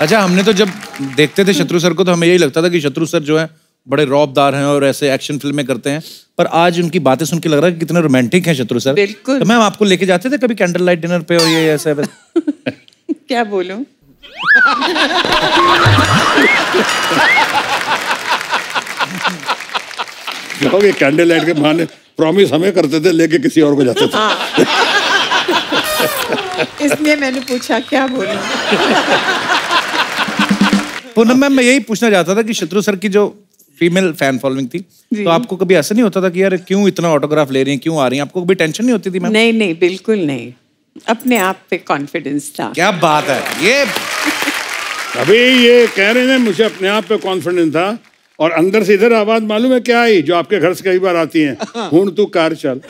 अच्छा हमने तो जब देखते थे शत्रु सर को तो हमें यही लगता था कि शत्रु सर जो है बड़े रौबदार हैं और ऐसे एक्शन फ़िल्में करते हैं। पर आज उनकी बातें सुन के लग रहा है कि कितने रोमांटिक हैं शत्रु सर। बिल्कुल। तो मैम आपको लेके जाते थे कभी कैंडल लाइट डिनर पे और ये ऐसे क्या बोलूँ? कहोगे कैंडल लाइट के बहाने प्रॉमिस हमें करते थे लेके किसी और को जाते थे। इसलिए मैंने पूछा क्या बोलूँ? पूनम मैम मैं यही पूछना चाहता था कि शत्रु सर की जो फीमेल फ़ैन फॉलोइंग थी तो आपको कभी ऐसा नहीं होता था कि यार क्यों इतना ऑटोग्राफ ले रही हैं क्यों आ रही हैं? आपको कभी टेंशन नहीं होती थी मैम नहीं नहीं बिल्कुल नहीं। अपने आप पे कॉन्फिडेंस था। क्या बात है। ये अभी ये कह रहे हैं मुझे अपने आप पे कॉन्फिडेंस था और अंदर से इधर आवाज़ मालूम है क्या आई? जो आपके घर से कई बार आती है हूँ। तू कार चल।